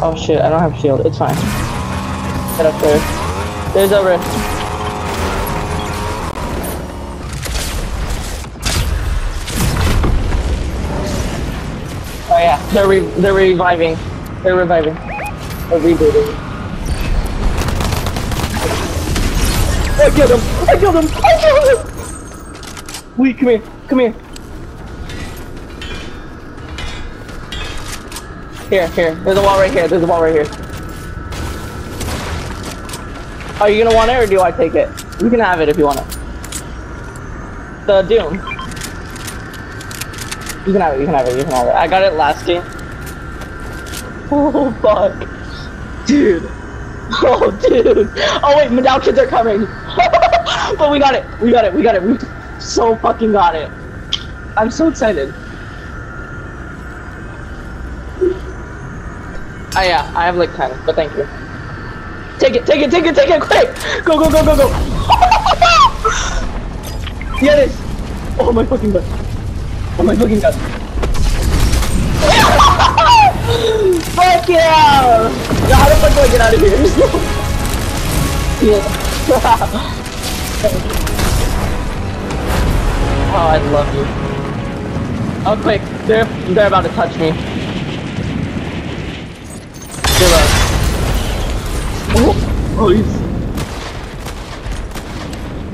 Oh shit, I don't have shield. It's fine. Get up there. There's a rift. Oh yeah, they're re they're reviving. They're reviving. They're rebooting. I killed him! I killed him! I killed him! Wait, come here, come here. Here, here. There's a wall right here. There's a wall right here. Are you gonna want it or do I take it? You can have it if you want it. The Doom. You can have it, you can have it, you can have it. I got it last game. Oh fuck. Dude. Oh dude. Oh wait, Medal kids are coming. but we got it. We got it. We got it. We so fucking got it. I'm so excited. Oh yeah, I have like 10, but thank you. Take it, take it, take it, take it, quick! Go, go, go, go, go! Get it! Oh my fucking god. Oh my fucking god. Fuck yeah! How the fuck do I get out of here? yeah. oh, I love you. Oh, quick. They're, they're about to touch me. Oh, he's...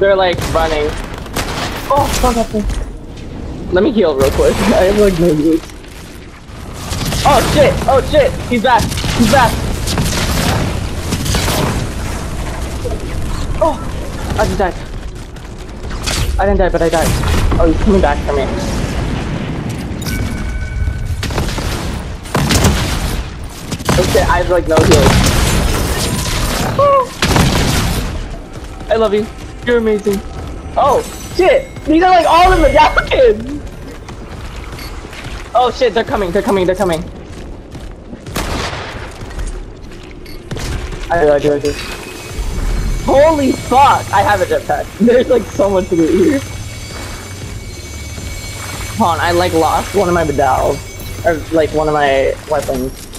They're like running. Oh, fuck up there. Let me heal real quick. I have like no boots. Oh shit! Oh shit! He's back! He's back! Oh! I just died. I didn't die, but I died. Oh, he's coming back for me. Okay, I have like no heals. I love you. You're amazing. Oh, shit! These are like all the Gallicans! Oh shit, they're coming, they're coming, they're coming. I do, I do, I. Holy fuck! I have a jetpack. There's like so much to do here. Hold on, I like lost one of my medals. Or like one of my weapons.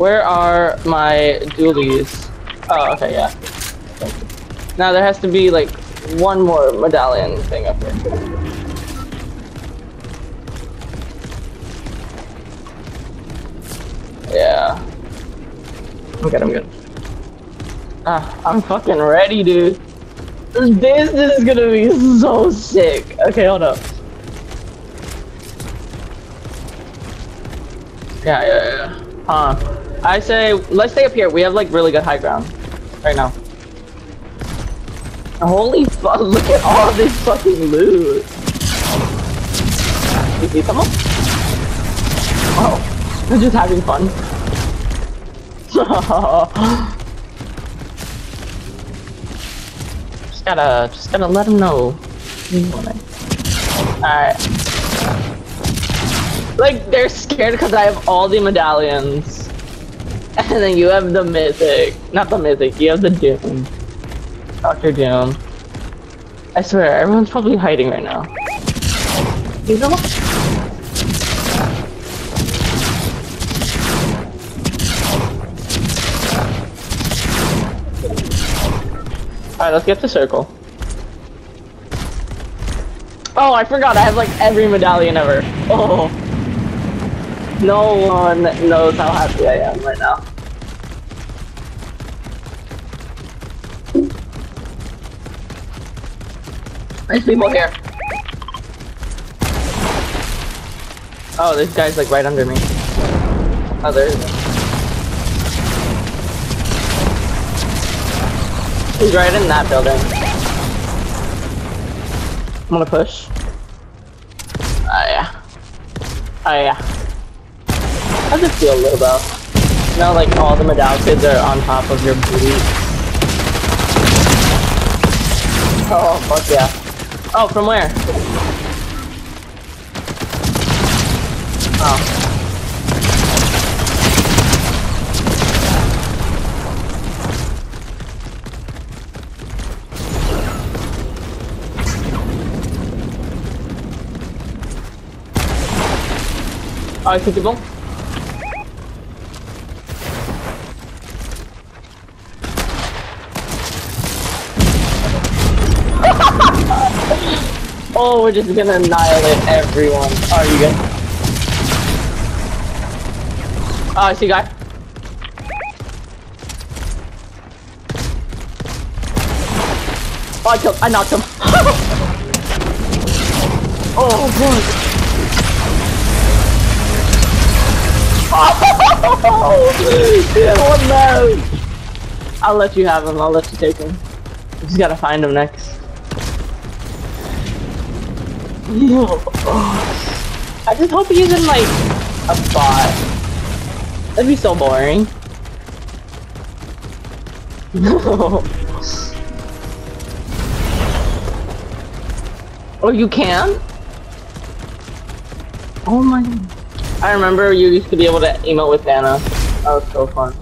Where are my dualies? Oh, okay, yeah. Now there has to be like one more medallion thing up here. Yeah. I'm good, I'm good. Ah, I'm fucking ready, dude. This, this is gonna be so sick. Okay, hold up. Yeah, yeah, yeah. Huh. I say, let's stay up here. We have like really good high ground right now. Holy fuck, look at all this fucking loot. You see someone? Oh, they're just having fun. just gotta, just gotta let them know. Alright. Like, they're scared because I have all the medallions. And then you have the mythic. Not the mythic, you have the doom. Doctor Doom. I swear, everyone's probably hiding right now. You know Alright, let's get to circle. Oh, I forgot, I have like every medallion ever. Oh. No one knows how happy I am right now. There's people here. Oh, this guy's like right under me. Oh, there is. He's right in that building. I'm gonna push. Oh yeah. Oh yeah. How's it feel, little bell? Now like all the medal kids are on top of your booty. Oh, fuck yeah. Oh, from where? Oh. Oh, I see Oh, we're just gonna annihilate everyone. Oh, are you good? Oh, I see a guy. Oh, I killed. I knocked him. oh, boy. Oh, one man. I'll let you have him. I'll let you take him. We just gotta find him next. I just hope he isn't like a bot. That'd be so boring. No. Oh, you can? Oh my. I remember you used to be able to emote with Thanos. That was so fun.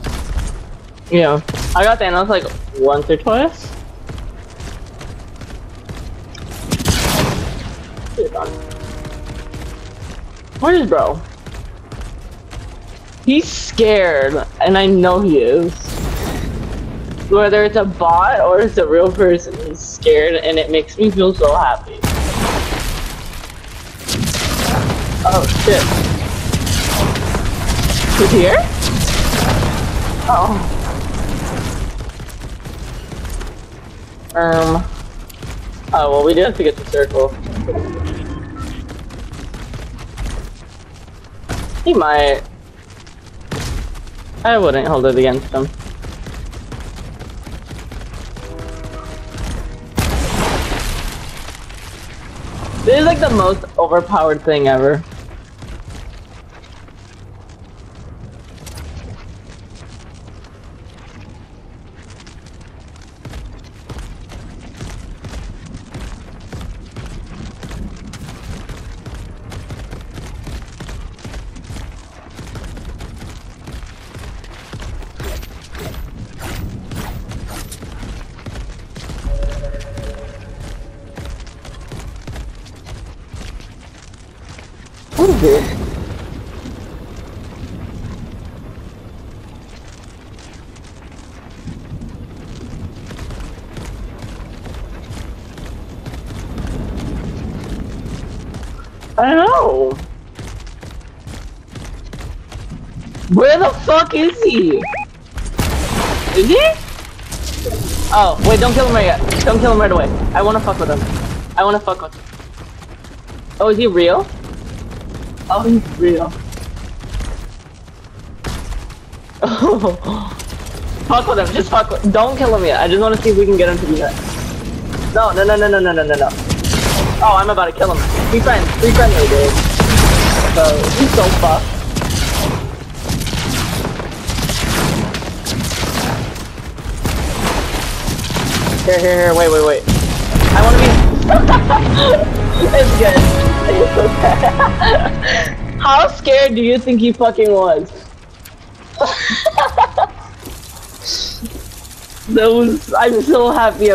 Yeah. I got Thanos like once or twice. Where is bro? He's scared, and I know he is. Whether it's a bot or it's a real person, he's scared, and it makes me feel so happy. Oh shit. He's here? Oh. Um. Oh, well, we do have to get the circle. He might. I wouldn't hold it against him. This is like the most overpowered thing ever. I know. Where the fuck is he? Is he? Oh, wait, don't kill him right yet. Don't kill him right away. I wanna fuck with him. I wanna fuck with him. Oh, is he real? Oh, he's real. Oh. fuck with him, just fuck with Don't kill him yet. I just want to see if we can get him to do that. No, no, no, no, no, no, no, no, no. Oh, I'm about to kill him. Be friends. Be friendly, dude. So, he's so fucked. Here, here, here, wait, wait, wait. I want to be... it's good. How scared do you think he fucking was? that was. I'm so happy.